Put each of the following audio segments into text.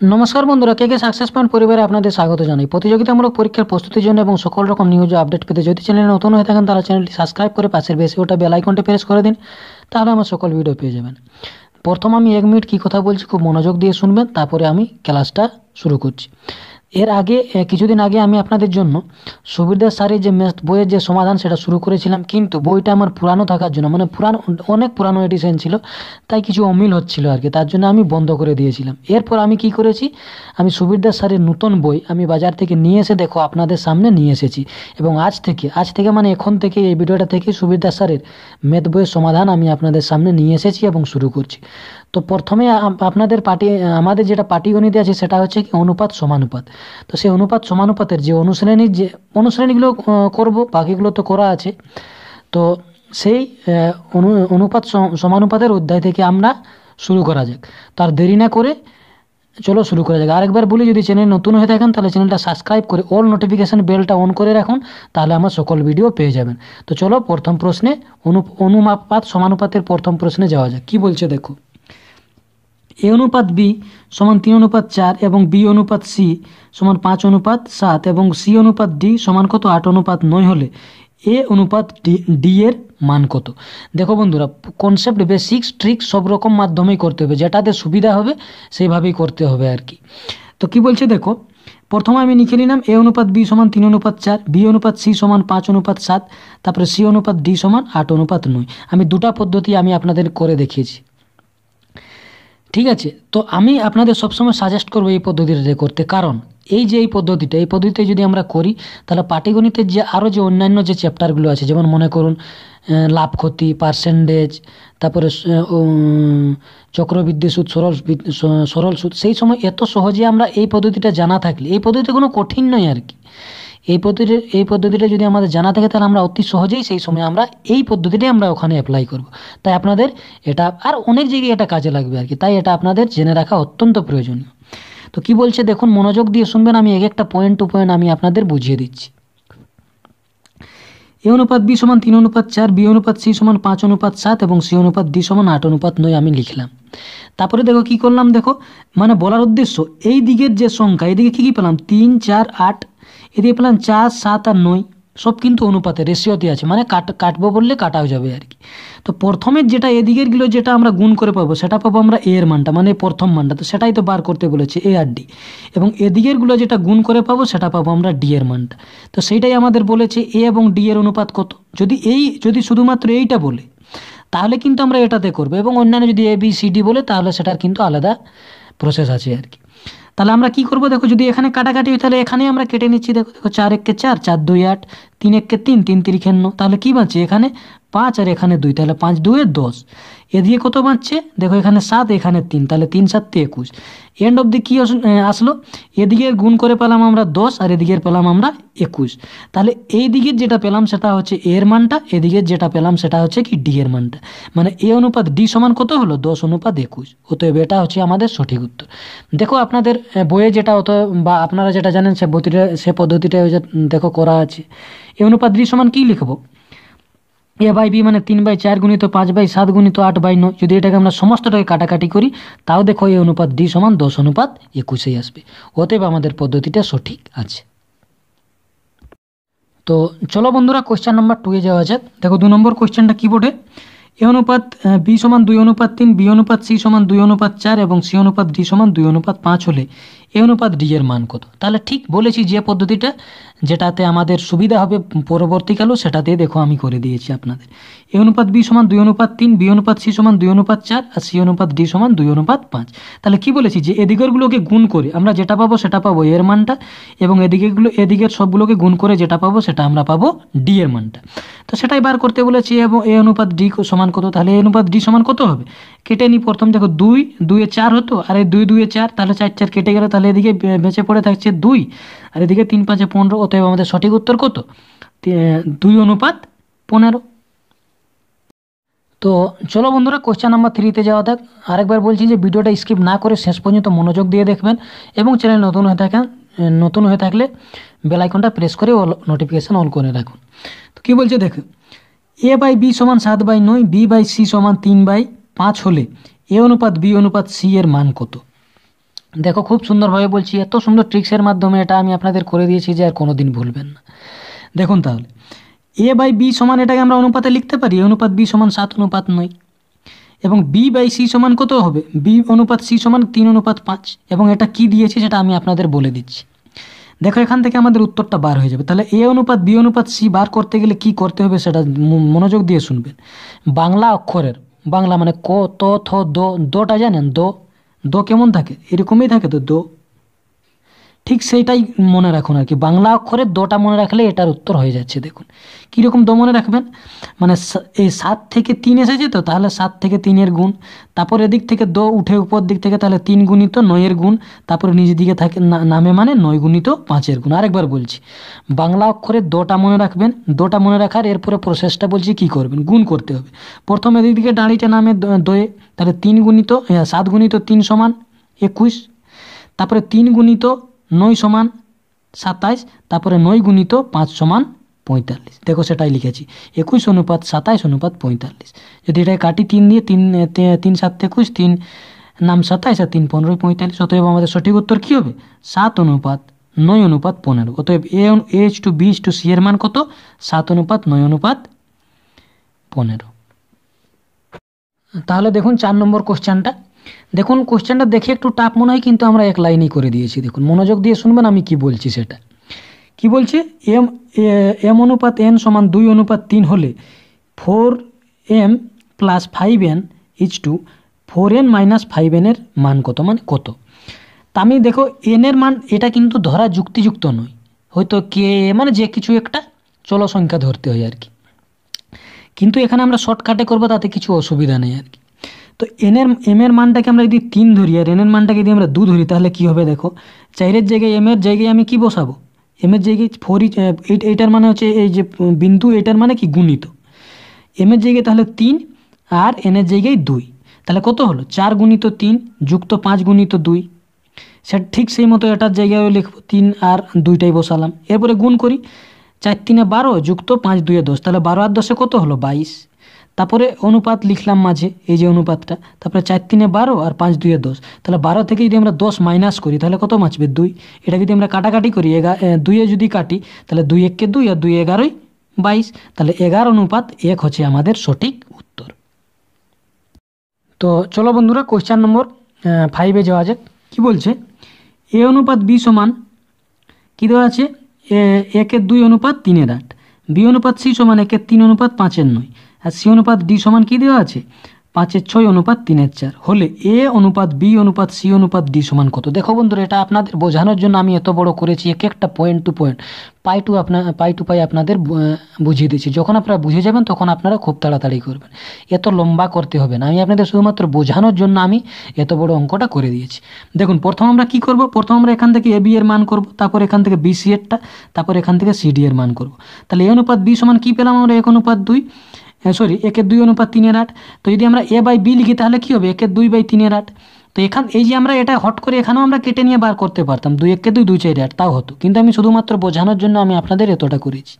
নমস্কার বন্ধুরা, কে কে success point পরিবারে আপনাদের স্বাগত জানাই। প্রতিযোগিতামূলক পরীক্ষার প্রস্তুতির জন্য এবং সকল রকম নিউজ আপডেট পেতে যদি চ্যানেলে নতুন হয়ে থাকেন, তাহলে চ্যানেলটি সাবস্ক্রাইব করে পাশের বেশি ওটা বেল আইকনটি প্রেস করে দিন, তাহলে আমার সকল ভিডিও পেয়ে যাবেন। প্রথম আমি এক মিনিট কী কথা বলছি, খুব মনোযোগ দিয়ে শুনবেন, তারপরে আমি ক্লাসটা শুরু করছি। এর আগে কিছুদিন আগে আমি আপনাদের জন্য সুবিধার সারি যে ম্যাথ বইয়ের যে সমাধান, সেটা শুরু করেছিলাম। কিন্তু বইটা আমার পুরানো থাকার জন্য মানে পুরানো, অনেক পুরানো এডিশন ছিল, তাই কিছু অমিল হচ্ছিল আর কি তার জন্য আমি বন্ধ করে দিয়েছিলাম। এরপর আমি কি করেছি? আমি সুবিধার সারির নতুন বই আমি বাজার থেকে নিয়ে এসে, দেখো, আপনাদের সামনে নিয়ে এসেছি। এবং আজ থেকে আজ থেকে মানে এখন থেকে, এই ভিডিওটা থেকে সুবিধার সারির ম্যাথ বইয়ের সমাধান আমি আপনাদের সামনে নিয়ে এসেছি এবং শুরু করছি। তো প্রথমে আপনাদের পাটি আমাদের যেটা পাটিগণিতে আছে সেটা হচ্ছে কি অনুপাত সমানুপাত। তো সেই অনুপাত সমানুপাতের যে অনুশ্রেণীর যে অনুশ্রেণীগুলো করব, বাকিগুলো তো করা আছে। তো সেই অনু, অনুপাত সমানুপাতের অধ্যায় থেকে আমরা শুরু করা যাক। তার দেরি না করে চলো শুরু করা যাক। আরেকবার বলি, যদি চ্যানেল নতুন হয়ে থাকেন, তাহলে চ্যানেলটা সাবস্ক্রাইব করে অল নোটিফিকেশান বেলটা অন করে রাখুন, তাহলে আমার সকল ভিডিও পেয়ে যাবেন। তো চলো প্রথম প্রশ্নে অনু অনুমাপাত সমানুপাতের প্রথম প্রশ্নে যাওয়া যাক। কী বলছে দেখো? এ অনুপাত বি সমান তিন অনুপাত চার এবং বি অনুপাত সি সমান পাঁচ অনুপাত সাত এবং সি অনুপাত ডি সমান কত? আট অনুপাত নয় হলে এ অনুপাত ডি এর মান কত? দেখো বন্ধুরা কনসেপ্ট বেসিক্স ট্রিক সব রকম মাধ্যমেই করতে হবে। যেটাতে সুবিধা হবে সেইভাবেই করতে হবে আর কি। তো কি বলছে দেখো, প্রথমে আমি লিখে নিলাম এ অনুপাত বি সমান তিন অনুপাত চার, বি অনুপাত সি সমান পাঁচ অনুপাত সাত, তারপরে সি অনুপাত ডি সমান আট অনুপাত নয়। আমি দুটা পদ্ধতি আমি আপনাদের করে দেখিয়েছি। ঠিক আছে? তো আমি আপনাদের সবসময় সাজেস্ট করব এই পদ্ধতিটা করতে। কারণ এই যে এই পদ্ধতিটা, এই পদ্ধতিতে যদি আমরা করি, তাহলে পাটিগণিতের যে আরও যে অন্যান্য যে চ্যাপ্টারগুলো আছে, যেমন মনে করুন লাভ ক্ষতি পার্সেন্টেজ তারপরে চক্রবৃদ্ধি সুদ, সরল সরল সুদ, সেই সময় এত সহজে আমরা এই পদ্ধতিটা জানা থাকলে, এই পদ্ধতি কোনো কঠিন নয় আর কি। এই পদ্ধতি, এই পদ্ধতিটা যদি আমাদের জানা থাকে, তাহলে আমরা অতি সহজেই সেই সময় আমরা এই পদ্ধতিটাই আমরা ওখানে অ্যাপ্লাই করব। তাই আপনাদের এটা, আর অনেক জায়গায় এটা কাজে লাগবে আর কি। তাই এটা আপনাদের জেনে রাখা অত্যন্ত প্রয়োজনীয়। তো কি বলছে দেখুন, মনোযোগ দিয়ে শুনবেন, আমি এক একটা পয়েন্ট টু পয়েন্ট আমি আপনাদের বুঝিয়ে দিচ্ছি। এ অনুপাত বি সমান তিন অনুপাত চার, বি অনুপাত সি সমান পাঁচ অনুপাত সাত এবং সি অনুপাত ডি সমান আট অনুপাত নয় আমি লিখলাম। তারপরে দেখো কি করলাম দেখো মানে বলার উদ্দেশ্য, এই দিকের যে সংখ্যা এদিকে কী কী পেলাম? তিন, চার, আট এদিকে পেলাম চার, সাত আর নয়। সব কিন্তু অনুপাতে রেশিওতে আছে। মানে কাট, কাটবো বললে কাটাও যাবে আর কি। তো প্রথমের যেটা এদিকেরগুলো, যেটা আমরা গুণ করে পাবো, সেটা পাবো আমরা এ এর মানটা মানে প্রথম মানটা। তো সেটাই তো বার করতে বলেছে এ আর ডি এবং এদিকেরগুলো যেটা গুণ করে পাবো, সেটা পাবো আমরা ডি এর মানটা। তো সেইটাই আমাদের বলেছে এ এবং ডি এর অনুপাত কত? যদি এই, যদি শুধুমাত্র এইটা বলে, তাহলে কিন্তু আমরা এটাতে করব। এবং অন্যান্য যদি এ বি সি ডি বলে, তাহলে সেটার কিন্তু আলাদা প্রসেস আছে আর কি। তাহলে আমরা কি করব? দেখো, যদি এখানে কাটাকাটি হয়, তাহলে এখানে আমরা কেটে নিচ্ছি। দেখো দেখো, চার এককে চার চার দুই আট, তিন এক কে তিন তিন তিরিখে ন। তাহলে কি বাঁচছে এখানে পাঁচ আর এখানে দুই, তাহলে পাঁচ দুয়ে দশ। এদিকে কত বাঁচছে? দেখো এখানে সাত, এখানে তিন, তাহলে তিন সাততে একুশ। এন্ড অব দি কী আসলো এদিকে গুণ করে পেলাম আমরা দশ আর এদিকের পেলাম আমরা একুশ। তাহলে এই দিকের যেটা পেলাম সেটা হচ্ছে এর মানটা, এদিকের যেটা পেলাম সেটা হচ্ছে কি ডি এর মানটা। মানে এ অনুপাত ডি সমান কত হলো? দশ অনুপাত একুশ। অতএব এটা হচ্ছে আমাদের সঠিক উত্তর। দেখো আপনাদের বইয়ে যেটা অত, বা আপনারা যেটা জানেন সে পদ্ধতিটা সে পদ্ধতিটা দেখো করা আছে। এ অনুপাত ডি সমান কী লিখব? এ বাই বি মানে তিন বাই চার গুণিত পাঁচ বাই সাত গুণিত আট বাই নয়। যদি এটাকে আমরা সমস্তটাকে কাটাকাটি করি, তাও দেখো এই অনুপাত ডি সমান দশ অনুপাত একুশেই আসবে। অতএব আমাদের পদ্ধতিটা সঠিক আছে। তো চলো বন্ধুরা কোয়েশ্চেন নাম্বার টুয়ে যাওয়া যাক। দেখো দু নম্বর কোয়েশ্চেনটা কী বোর্ডে এ অনুপাত বি সমান দুই অনুপাত তিন, বি অনুপাত সি সমান দুই অনুপাত চার এবং সি অনুপাত ডি সমান দুই অনুপাত পাঁচ হলে এ অনুপাত ডি এর মান কত? তাহলে ঠিক বলেছি যে পদ্ধতিটা। যেটাতে আমাদের সুবিধা হবে পরবর্তীকালেও সেটাতে দেখো আমি করে দিয়েছি আপনাদের। এ অনুপাত বি সমান দুই অনুপাত তিন, বি অনুপাত সি সমান দুই অনুপাত চার, আর সি অনুপাত ডি সমান দুই অনুপাত পাঁচ। তাহলে কি বলেছি যে এদিকেরগুলোকে গুণ করে আমরা যেটা পাবো সেটা পাবো এর মানটা এবং এদিকেগুলো, এদিকের সবগুলোকে গুণ করে যেটা পাবো সেটা আমরা পাবো ডি এর মানটা। তো সেটাই বার করতে বলেছি এবং এ অনুপাত ডি সমান কত? তাহলে এ অনুপাত ডি সমান কত হবে? কেটে নিই প্রথম দেখো দুই দুইয়ে চার হতো, আর এই দুই দুইয়ে চার, তাহলে চার চার কেটে গেলে, তাহলে এদিকে বেঁচে পড়ে থাকছে দুই। আর এদিকে তিন পাঁচে পনেরো, অতএব আমাদের সঠিক উত্তর কত? দুই অনুপাত পনেরো। তো চলো বন্ধুরা কোশ্চেন নাম্বার থ্রিতে যাওয়া থাক আরেকবার বলছি যে ভিডিওটা স্কিপ না করে শেষ পর্যন্ত মনোযোগ দিয়ে দেখবেন এবং চ্যানেল নতুন হয়ে থাকেন নতুন হয়ে থাকলে বেল আইকনটা প্রেস করে নোটিফিকেশান অন করে রাখুন। তো কী বলছে দেখো এ বাই বি সমান সাত বাই নয় বি বাই সি সমান তিন বাই পাঁচ হলে এ অনুপাত বি অনুপাত সি এর মান কত? দেখো, খুব সুন্দরভাবে বলছি, এত সুন্দর ট্রিক্সের মাধ্যমে এটা আমি আপনাদের করে দিয়েছি যে আর কোনো দিন ভুলবেন না। দেখুন তাহলে, এ বাই বি সমান এটাকে আমরা অনুপাতে লিখতে পারি অনুপাত বি সমান সাত অনুপাত নয়। এবং বি বাই সি সমান কত হবে? বি অনুপাত সি সমান তিন অনুপাত পাঁচ। এবং এটা কি দিয়েছে সেটা আমি আপনাদের বলে দিচ্ছি। দেখো, এখান থেকে আমাদের উত্তরটা বার হয়ে যাবে। তাহলে এ অনুপাত বি অনুপাত সি বার করতে গেলে কি করতে হবে সেটা মনোযোগ দিয়ে শুনবেন। বাংলা অক্ষরের, বাংলা মানে ক, ত, থ দটা জানেন? দ দ কেমন থাকে? এরকমই থাকে তো দ? ঠিক সেইটাই মনে রাখুন আর কি। বাংলা অক্ষরে দটা মনে রাখলে এটার উত্তর হয়ে যাচ্ছে, দেখুন। কীরকম দ মনে রাখবেন? মানে এই সাত থেকে তিন এসেছে তো, তাহলে সাত থেকে তিনের গুণ। তারপর এদিক থেকে দ উঠে উপর দিক থেকে তাহলে তিন গুণিত নয়ের গুণ। তারপরে নিজের দিকে থাকে নামে মানে নয় গুণিত পাঁচের গুণ। আরেকবার বলছি, বাংলা অক্ষরে দটা মনে রাখবেন। দটা মনে রাখার এরপরে প্রসেসটা বলছি কি করবেন? গুণ করতে হবে। প্রথম এদিক দিকে দাঁড়িটা নামে দয়ে, তাহলে তিন গুণিত সাত গুণিত তিন সমান একুশ। তারপরে তিন গুণিত নয় সমান সাতাইশ, তারপরে নয় গুণিত পাঁচ সমান পঁয়তাল্লিশ। দেখো সেটাই লিখেছি। একুশ অনুপাত সাতাইশ অনুপাত পঁয়তাল্লিশ। যদি এটা কাটি তিন দিয়ে তিন তিন সাত একুশ, তিন নাম সাতাইশ আর তিন পনেরোই পঁয়তাল্লিশ, অতএব আমাদের সঠিক উত্তর কী হবে? সাত অনুপাত নয় অনুপাত পনেরো। অতএব A H two B two C এর মান কত? সাত অনুপাত নয় অনুপাত পনেরো। তাহলে দেখুন চার নম্বর কোশ্চেনটা দেখুন কোশ্চেনটা দেখে একটু টাফ মনে হয়, কিন্তু আমরা এক লাইনেই করে দিয়েছি। দেখুন, মনোযোগ দিয়ে শুনবেন, আমি কি বলছি সেটা। কি বলছে? এম এম অনুপাত এন সমান দুই অনুপাত তিন হলে four M plus five N is to, four N minus five এনের মান কত? মানে কত? তা আমি দেখো এনের মান, এটা কিন্তু ধরা যুক্তিযুক্ত নয়। হয়তো কে মানে যে কিছু একটা চলো সংখ্যা ধরতে হয় আর কি। কিন্তু এখানে আমরা শর্টকাটে করব, তাতে কিছু অসুবিধা নেই আর কি। তো এনের এম এর মানটাকে আমরা যদি তিন ধরি আর এনের মানটাকে যদি আমরা দু ধরি, তাহলে কি হবে দেখো? চারের জায়গায় এম এর জায়গায় আমি কি বসাবো? এম এর জায়গায় ফোর এইট এইটার মানে হচ্ছে এই যে বিন্দু, এটার মানে কি গুণিত? এম এর জায়গায় তাহলে তিন আর এনের জায়গায় দুই। তাহলে কত হলো? চার গুণিত তিন যুক্ত পাঁচ গুণিত দুই। সেটা ঠিক সেই মতো এটার জায়গায় লিখব, তিন আর দুইটাই বসালাম। এরপরে গুণ করি, চার তিনে বারো যুক্ত পাঁচ দুয়ে দশ। তাহলে বারো আর দশে কত হলো? বাইশ। তারপরে অনুপাত লিখলাম মাঝে, এই যে অনুপাতটা, তারপরে চার তিনে বারো আর পাঁচ দুয়ে দশ। তাহলে বারো থেকে যদি আমরা দশ মাইনাস করি, তাহলে কত বাঁচবে? দুই। এটা যদি আমরা কাটাকাটি করি, এগা দুইয়ে যদি কাটি, তাহলে দুই এককে দুই আর দুই এগারোই বাইশ। তাহলে এগারো অনুপাত এক হচ্ছে আমাদের সঠিক উত্তর। তো চলো বন্ধুরা কোশ্চেন নম্বর ফাইভে যাওয়া যাক। কী বলছে? এ অনুপাত বি সমান, কী দেওয়া আছে? একের দুই অনুপাত তিনের আট। বি অনুপাত সি সমান একের তিন অনুপাত পাঁচের নয়। আর সি অনুপাত ডি সমান কী দেওয়া আছে? পাঁচের ছয় অনুপাত তিনের চার। হলে এ অনুপাত, বি অনুপাত, সি অনুপাত ডি সমান কত? দেখো বন্ধুরা, এটা আপনাদের বোঝানোর জন্য আমি এত বড় করেছি, এক একটা point two point pi two আপনার পাই টু পাই আপনাদের বুঝিয়ে দিচ্ছি যখন আপনারা বুঝে যাবেন, তখন আপনারা খুব তাড়াতাড়ি করবেন। এত লম্বা করতে হবে না। আমি আপনাদের শুধুমাত্র বোঝানোর জন্য আমি এত বড় অঙ্কটা করে দিয়েছি। দেখুন, প্রথম আমরা কি করব? প্রথম আমরা এখান থেকে এ, বি এর মান করব, তারপর এখান থেকে বি, সি এরটা, তারপর এখান থেকে সি, ডি এর মান করব। তাহলে এ অনুপাত বি সমান কী পেলাম আমরা? এক অনুপাত দুই। সরি একের দুই অনুপাত তিনের আট। তো যদি আমরা এ বাই বি লিখি, তাহলে কী হবে? একের দুই বাই তিনের আট। তো এখান, এই যে আমরা এটা হট করে এখানেও আমরা কেটে নিয়ে বার করতে পারতাম। দুই একে দুই দুই, চার, আট, তাও হতো। কিন্তু আমি শুধুমাত্র বোঝানোর জন্য আমি আপনাদের এতটা করেছি।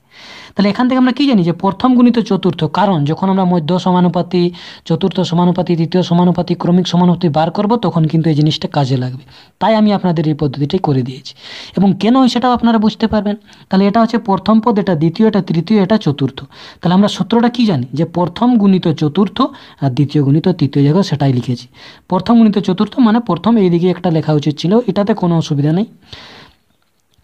তাহলে এখান থেকে আমরা কি জানি যে প্রথম গুণিত চতুর্থ? কারণ যখন আমরা মধ্য সমানুপাতি, চতুর্থ সমানুপাতি তৃতীয় সমানুপাতি, ক্রমিক সমানুপাতি বার করব, তখন কিন্তু এই জিনিসটা কাজে লাগবে। তাই আমি আপনাদের এই পদ্ধতিটাই করে দিয়েছি। এবং কেন সেটাও আপনারা বুঝতে পারবেন। তাহলে এটা হচ্ছে প্রথম পদ, এটা দ্বিতীয়, এটা তৃতীয়, এটা চতুর্থ। তাহলে আমরা সূত্রটা কি জানি? যে প্রথম গুণিত চতুর্থ আর দ্বিতীয় গুণিত তৃতীয় জায়গায় সেটাই লিখেছি। প্রথম গুণিত চতুর্থ মানে প্রথম এইদিকে একটা লেখা উচিত ছিল, এটাতে কোনো অসুবিধা নেই।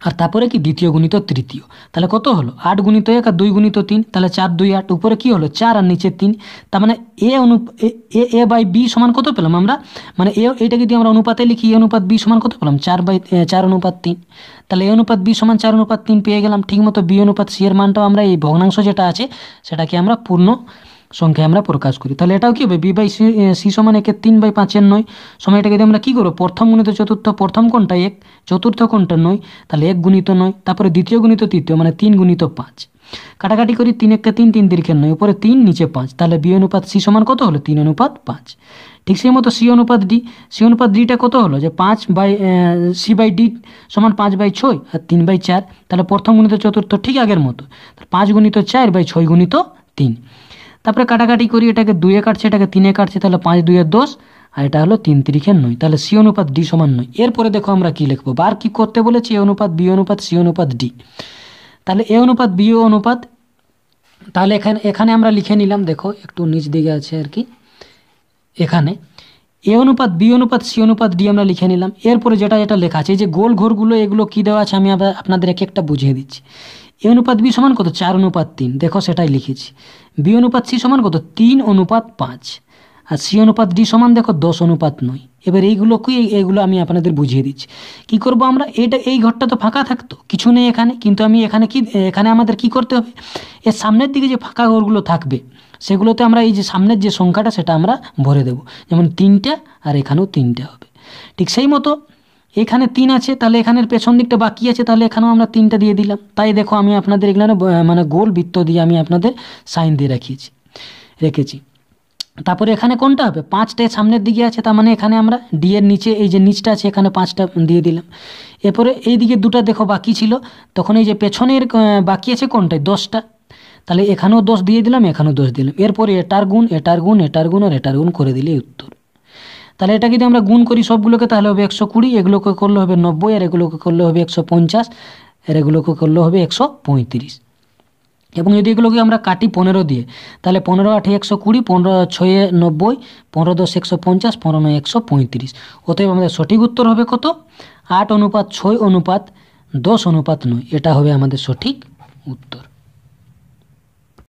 আর তারপরে কি দ্বিতীয় গুণিত তৃতীয়? তাহলে কত হলো? আট গুণিত এক আর দুই গুণিত তিন, তাহলে চার, দুই, আট। উপরে কি হলো? চার আর নিচে তিন। তার মানে এ অনু এ- এ বাই বি সমান কত পেলাম আমরা? মানে এ এটা যদি আমরা অনুপাতে লিখি, এ অনুপাত বি সমান কত পেলাম? চার বাই চার অনুপাত তিন। তাহলে এ অনুপাত বি সমান চার অনুপাত তিন পেয়ে গেলাম। ঠিকমতো বি অনুপাত সি এর মানটাও আমরা এই ভগ্নাংশ যেটা আছে, সেটাকে আমরা পূর্ণ সংখ্যায় আমরা প্রকাশ করি। তাহলে এটাও কি হবে? বি বাই সি সি সমান একের তিন বাই পাঁচের নয়। সময়টাকে যদি আমরা কী করব প্রথম গুণিত চতুর্থ, প্রথম কোনটা এক, চতুর্থ কোনটা নয়, তাহলে এক গুণিত নয়, তারপরে দ্বিতীয় গুণিত তৃতীয় মানে তিন গুণিত পাঁচ। কাটাকাটি করি তিন একটা তিন তিন তিরিখের নয়, উপরে তিন, নিচে পাঁচ, তাহলে বি অনুপাত সি সমান কত হলো? তিন অনুপাত পাঁচ। ঠিক সেই মতো সি অনুপাত ডি, সি অনুপাত ডিটা কত হলো? যে পাঁচ বাই সি বাই ডি সমান পাঁচ বাই ছয় আর তিন বাই চার, তাহলে প্রথম গুণিত চতুর্থ ঠিক আগের মতো। পাঁচ গুণিত চার বাই ছয় গুণিত তিন। তারপরে কাটাকাটি করি, এটাকে দুয়ে কাটছে, এটাকে তিনে কাটছে, তাহলে পাঁচ দুয়ে দশ, আর এটা হলো তিন তিরিখের নয়। তাহলে সি অনুপাত ডি সমান নয়। এরপরে দেখো আমরা কি লিখব? বার কি করতে বলেছি? এ অনুপাত, বি অনুপাত, সি অনুপাত, ডি। তাহলে এ অনুপাত, বি অনুপাত, তাহলে এখানে এখানে আমরা লিখে নিলাম, দেখো, একটু নিচ দিকে আছে আর কি, এখানে। এ অনুপাত, বি অনুপাত, সি অনুপাত, ডি আমরা লিখে নিলাম। এরপরে যেটা যেটা লেখা আছে, এই যে গোল ঘোরগুলো, এগুলো কী দেওয়া আছে, আমি আপনাদের এক একটা বুঝিয়ে দিচ্ছি। এ অনুপাত বি সমান কত? চার অনুপাত তিন। দেখো, সেটাই লিখেছি। বি অনুপাত সি সমান কত? তিন অনুপাত পাঁচ। আর সি অনুপাত ডি সমান দেখো, দশ অনুপাত নয়। এবার এইগুলোকেই, এইগুলো আমি আপনাদের বুঝিয়ে দিচ্ছি। কি করব আমরা? এটা, এই ঘরটা তো ফাঁকা থাকতো। কিছু নেই এখানে। কিন্তু আমি এখানে কি, এখানে আমাদের কি করতে হবে? এর সামনের দিকে যে ফাঁকা ঘরগুলো থাকবে, সেগুলোতে আমরা এই যে সামনের যে সংখ্যাটা, সেটা আমরা ভরে দেব। যেমন তিনটা, আর এখানেও তিনটা হবে। ঠিক সেই মতো এখানে তিন আছে, তাহলে এখানের পেছন দিকটা বাকি আছে, তাহলে এখানেও আমরা তিনটা দিয়ে দিলাম। তাই দেখো আমি আপনাদের ব- মানে গোল বৃত্ত দিয়ে আমি আপনাদের সাইন দিয়ে রাখিয়েছি, রেখেছি। তারপরে এখানে কোনটা হবে? পাঁচটা সামনের দিকে আছে, তার মানে এখানে আমরা ডি এর নিচে, এই যে নিচটা আছে, এখানে পাঁচটা দিয়ে দিলাম। এরপরে এই দিকে দুটো দেখো বাকি ছিল, তখন এই যে পেছনের বাকি আছে কোনটায়? দশটা। তাহলে এখানেও দশ দিয়ে দিলাম, এখানেও দশ দিলাম। এরপরে এটার গুণ এটার গুণ এটার গুণ আর এটার গুণ করে দিলে উত্তর। তাহলে এটা যদি আমরা গুণ করি সবগুলোকে, তাহলে হবে একশো কুড়ি, এগুলোকে করলে হবে নব্বই, আর এগুলোকে করলে হবে একশো পঞ্চাশ, আর এগুলোকে করলে হবে একশো পঁয়ত্রিশ। এবং যদি এগুলোকে আমরা কাটি পনেরো দিয়ে, তাহলে পনেরো আঠে একশো কুড়ি, পনেরো ছয়ে নব্বই, পনেরো দশ একশো পঞ্চাশ, পনেরো নয় একশো পঁয়ত্রিশ। অতএব আমাদের সঠিক উত্তর হবে কত? আট অনুপাত ছয় অনুপাত দশ অনুপাত নয়। এটা হবে আমাদের সঠিক উত্তর।